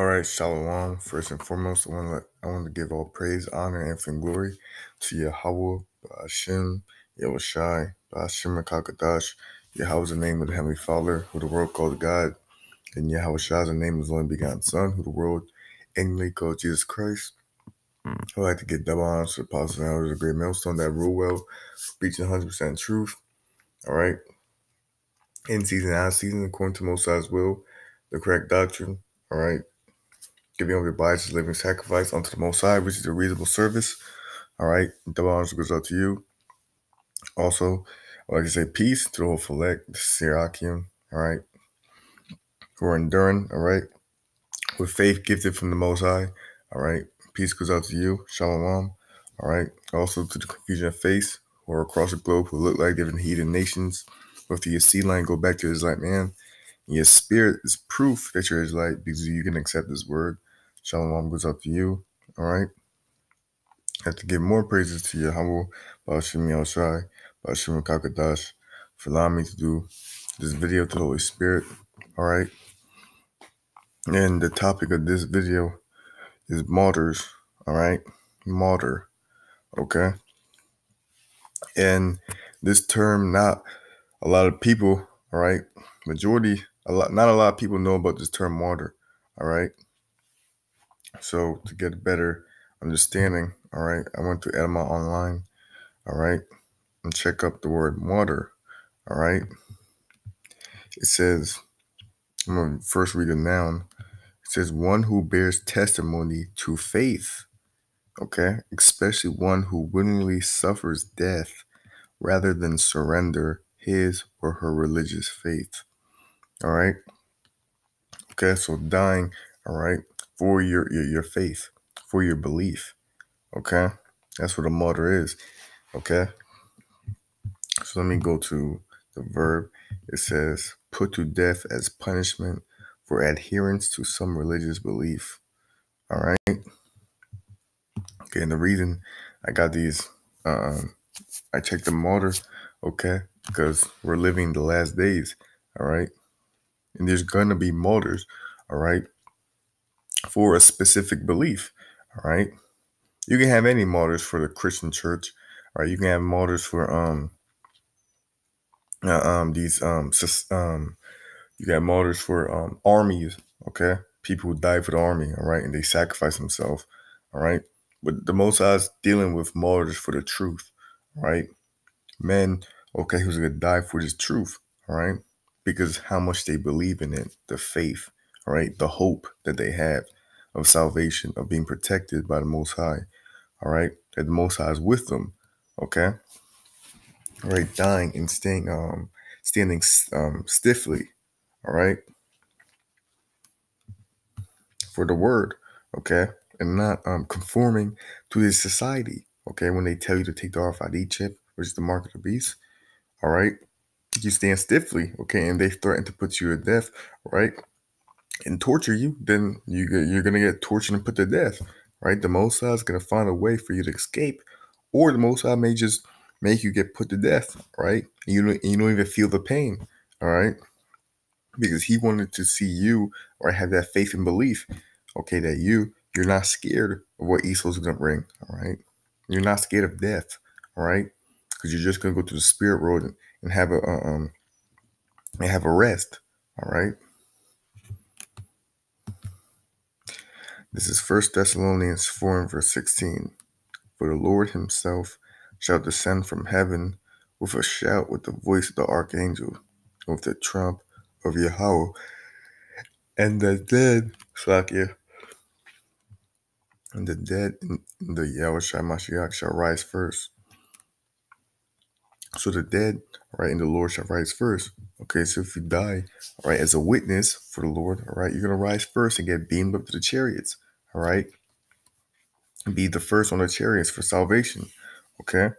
All right, Shalom. First and foremost, I want to I want to give all praise, honor, and glory to Yahweh, Hashem, Yahushai, Hashem, Kakadash. Yahweh is the name of the Heavenly Father, who the world called God, and Yahweh is the name of His only begotten Son, who the world annually called Jesus Christ. I'd like to give double honors to the apostles and elders, a great millstone that rule well, preaching 100% truth. All right. In season, out of season, according to Most will, the correct doctrine. All right. Giving up your bodies a living sacrifice unto the Most High, which is a reasonable service. All right. Double honors goes out to you. Also, I'd like to say peace to the whole select, the. All right. Who are enduring. All right. With faith gifted from the Most High. All right. Peace goes out to you. Shalom. All right. Also to the confusion of face who are across the globe who look like different heathen nations. But to your seed line go back to his light, man. Your spirit is proof that you're his light because you can accept this word. Shalom goes out to you. All right. I have to give more praises to your humble Bashim Yahushai, Bashim Kakadash for allowing me to do this video to the Holy Spirit. All right. And the topic of this video is martyrs. All right. Martyr. Okay. And this term, not a lot of people, all right, majority, a lot, not a lot of people know about this term martyr. All right. So to get a better understanding, all right, I went to Etymonline, all right, and check up the word martyr. All right. It says, I'm going to first read a noun. It says, one who bears testimony to faith. Okay. Especially one who willingly suffers death rather than surrender his or her religious faith. All right. Okay. So dying, all right, for your, your, your faith, for your belief. Okay. That's what a martyr is. Okay. So let me go to the verb. It says, put to death as punishment for adherence to some religious belief. All right. Okay. And the reason I got these, um, I checked the martyr. Okay. Because we're living the last days. All right. And there's to be martyrs. All right. For a specific belief. All right. You can have any martyrs for the Christian church. All right. You can have martyrs for, um, uh, um, these, um, um, you got martyrs for, um, armies. Okay. People who die for the army. All right. And they sacrifice themselves. All right. But the Most High is dealing with martyrs for the truth. Right. Men, okay, who's to die for this truth. All right. Because how much they believe in it, the faith, all right, the hope that they have of salvation, of being protected by the Most High. All right. That the Most High is with them. Okay. All right. Dying and staying, um, standing um, stiffly. All right. For the word. Okay. And not um, conforming to this society. Okay. When they tell you to take the RFID chip, which is the mark of the beast. All right. You stand stiffly. Okay. And they threaten to put you to death. Right. And torture you. Then you, you're going to get tortured and put to death. Right. The Most High is going to find a way for you to escape. Or the Most High may just make you get put to death. Right. And you don't, you don't even feel the pain. All right. Because he wanted to see you or have that faith and belief. Okay. That you, you're not scared of what Esau's going to bring. All right. You're not scared of death. All right because you're just gonna go to the spirit world and, and have a um and have a rest. All right. This is First Thessalonians four and verse sixteen. For the Lord Himself shall descend from heaven with a shout, with the voice of the archangel, with the trump of Yahweh, and the dead, Slakia, and the dead in the Yahweh Mashiach shall rise first. So the dead, right, and the Lord shall rise first. Okay, so if you die, right, as a witness for the Lord, right, you're gonna rise first and get beamed up to the chariots, all right. Be the first on the chariots for salvation. Okay,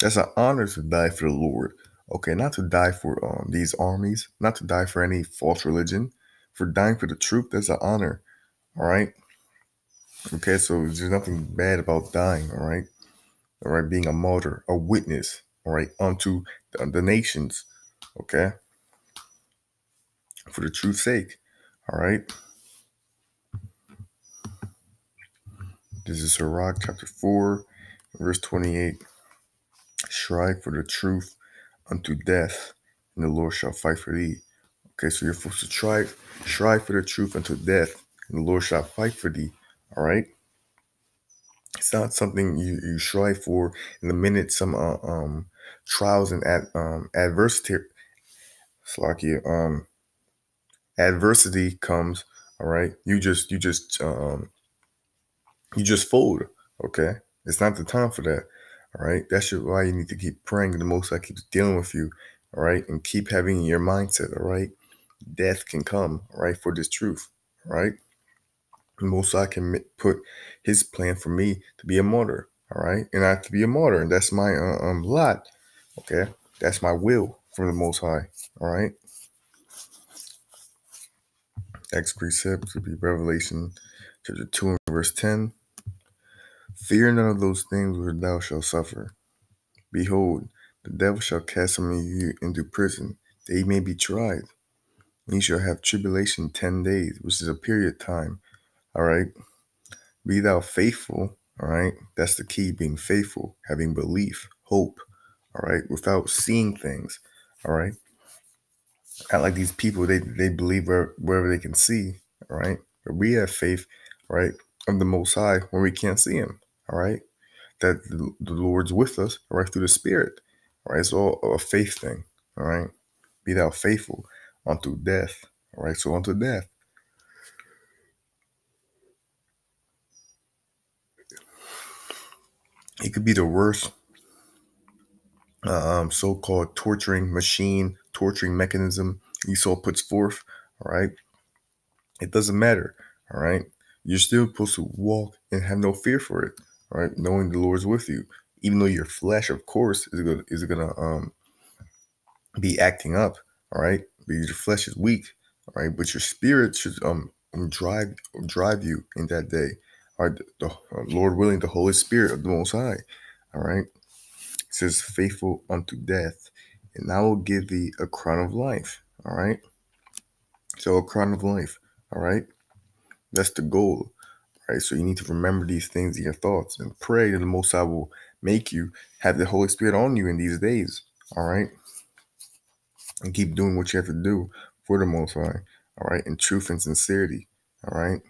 that's an honor to die for the Lord. Okay, not to die for um, these armies, not to die for any false religion, for dying for the truth. That's an honor. All right. Okay, so there's nothing bad about dying. All right. All right, being a martyr, a witness all right, unto the, the nations, okay, for the truth's sake, all right. This is Sirach chapter 4, verse 28. Strive for the truth unto death, and the Lord shall fight for thee. Okay, so you're supposed to strive, strive for the truth unto death, and the Lord shall fight for thee. All right. It's not something you, you strive for in the minute some uh, um trials and ad, um adversity you um adversity comes, all right, you just you just um you just fold. Okay. It's not the time for that. All right. That's why you need to keep praying. The most I keeps dealing with you. All right. And keep having your mindset. All right. Death can come. Right. For this truth. All right. The most I can put his plan for me to be a martyr. All right. And I have to be a martyr. And that's my uh, um lot. Okay. That's my will from the most high. All right. X precept would be Revelation chapter 2 and verse 10. Fear none of those things which thou shalt suffer. Behold, the devil shall cast some of you into prison, that ye may be tried. And ye shall have tribulation ten days, which is a period of time. All right. Be thou faithful. All right. That's the key, being faithful, having belief, hope. All right. Without seeing things. All right. Not like these people, they, they believe where, wherever they can see. All right. But we have faith, right, of the Most High when we can't see Him. All right. That the, Lord's with us, right, through the Spirit. All right. It's all a faith thing. All right. Be thou faithful unto death. All right. So unto death. It could be the worst uh, um, so-called torturing machine, torturing mechanism Esau puts forth. All right. It doesn't matter. All right. You're still supposed to walk and have no fear for it right? Knowing the Lord's with you, even though your flesh, of course, is gonna is gonna um be acting up, all right? Because your flesh is weak, all right? But your spirit should um drive drive you in that day. All right, the, the uh, Lord willing, the Holy Spirit of the Most High, all right. It says, "Faithful unto death, and I will give thee a crown of life." All right. So a crown of life. All right. That's the goal. Right? So you need to remember these things in your thoughts and pray that the Most High will make you have the Holy Spirit on you in these days. All right. And keep doing what you have to do for the Most High. All right. In truth and sincerity. All right.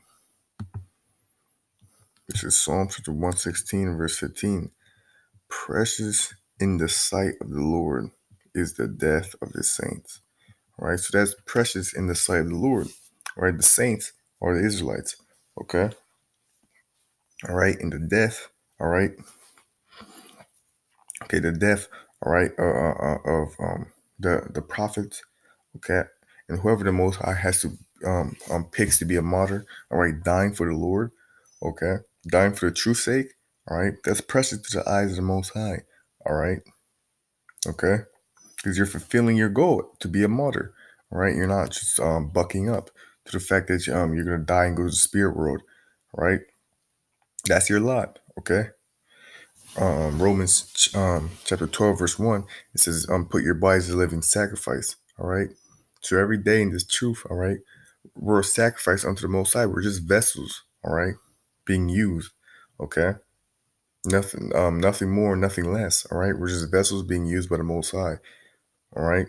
This is Psalm 116, verse 15. Precious in the sight of the Lord is the death of his saints. All right. So that's precious in the sight of the Lord. All right. The saints are the Israelites. Okay all right, and the death, all right. Okay, the death, all right, uh, uh, uh, of um the the prophets, okay, and whoever the Most High has to um, um picks to be a martyr, all right, dying for the Lord, okay, dying for the truth's sake, all right, that's precious to the eyes of the Most High, all right, okay, because you're fulfilling your goal to be a martyr, all right, you're not just um bucking up to the fact that um you're gonna die and go to the spirit world, right? That's your lot, okay? Um, Romans um, chapter 12, verse 1, it says, um, put your bodies a living sacrifice, all right? So every day in this truth, all right, we're a sacrifice unto the Most High. We're just vessels, all right, being used, okay? Nothing, um, nothing more, nothing less, all right? We're just vessels being used by the Most High, all right?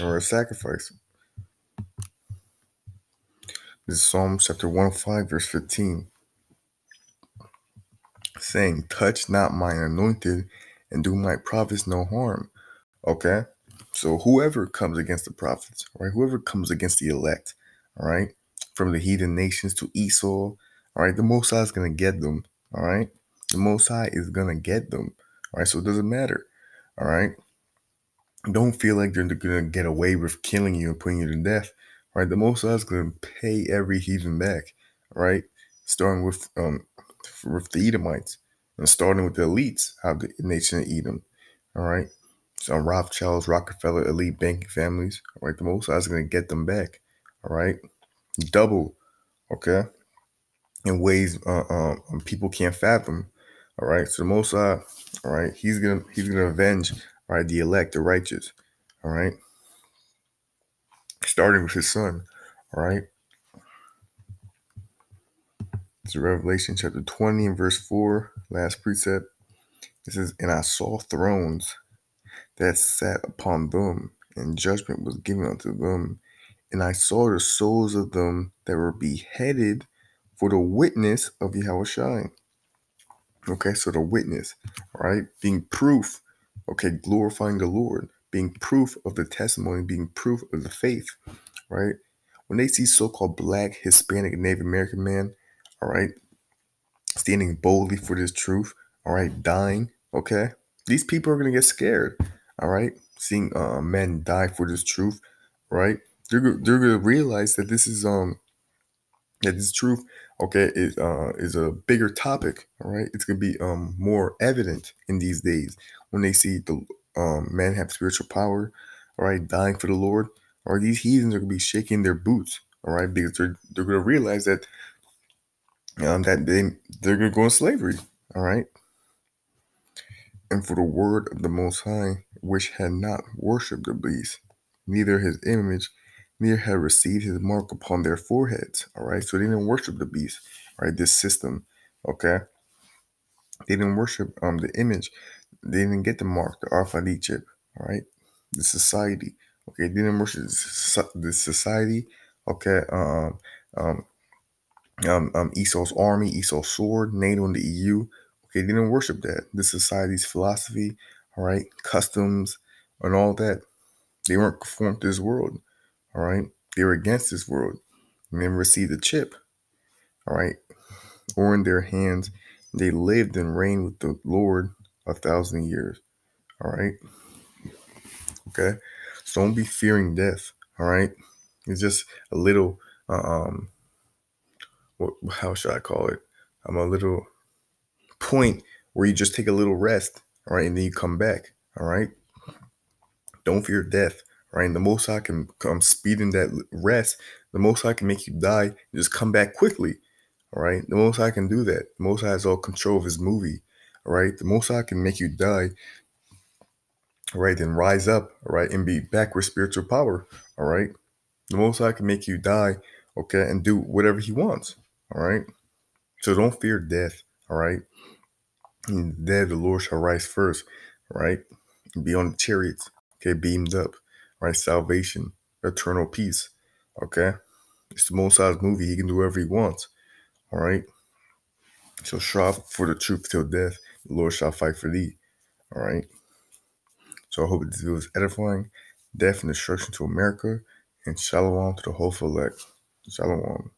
We're a sacrifice. This is Psalm chapter 105, verse 15. Saying, Touch not mine anointed and do my prophets no harm. Okay? So whoever comes against the prophets, right? Whoever comes against the elect, all right, from the heathen nations to Esau, all right, the Most High is gonna get them, all right. The Most High is gonna get them, all right. So it doesn't matter, all right. Don't feel like they're gonna get away with killing you and putting you to death, right? The Most High is going to pay every heathen back, right? Starting with um with the Edomites and starting with the elites of the nation of Edom, all right? So Rothschilds, Rockefeller, elite banking families, all right? The Most High is going to get them back, all right? Double, okay? In ways uh, um, um, people can't fathom, all right? So the Most High, all right? He's gonna he's gonna avenge, all right, the elect, the righteous, all right? Starting with his son. All right. It's Revelation chapter 20 and verse 4, last precept. It says, And I saw thrones that sat upon them, and judgment was given unto them. And I saw the souls of them that were beheaded for the witness of Shine. Okay, so the witness, right? Being proof, okay, glorifying the Lord, being proof of the testimony, being proof of the faith, right? When they see so called black, Hispanic, Native American man, all right, standing boldly for this truth, all right, dying, okay, these people are going to get scared, all right, seeing uh, men die for this truth, right? They're, they're going to realize that this is, um, that this truth, okay, is uh is a bigger topic. All right, it's gonna be um more evident in these days when they see the um men have spiritual power, all right, dying for the Lord, or these heathens are gonna be shaking their boots, all right, because they're they're gonna realize that um that they they're gonna go in slavery, all right. And for the word of the Most High, which had not worshipped the beast, neither his image neither had received his mark upon their foreheads. All right. So they didn't worship the beast, right? This system. Okay. They didn't worship um the image. They didn't get the mark, the RFID chip. Right. The society. Okay. Didn't worship the society. Okay. Um, um, um, um, Esau's army, Esau's sword, NATO and the EU. Okay, didn't worship that. The society's philosophy, all right, customs, and all that. They weren't conformed to this world. All right. They were against this world and then received a chip. All right. Or in their hands, they lived and reigned with the Lord a thousand years. All right. Okay. So don't be fearing death. All right. It's just a little, um, what, how should I call it? I'm a little point where you just take a little rest. All right. And then you come back. All right. Don't fear death right? And the most I can come speeding that rest, the most I can make you die, just come back quickly. All right. The most I can do that. The most I has all control of his movie. Right. The most I can make you die. right? Then rise up. right? And be back with spiritual power. All right. The most I can make you die. Okay. And do whatever he wants. All right. So don't fear death. All right. And there the Lord shall rise first. right? And be on the chariots. Okay. Beamed up right? Salvation, eternal peace. Okay? It's the most size movie. He can do whatever he wants. All right? So strive for the truth till death. The Lord shall fight for thee. All right? So I hope this video is edifying. Death and destruction to America. And shalom to the whole elect. Shalom.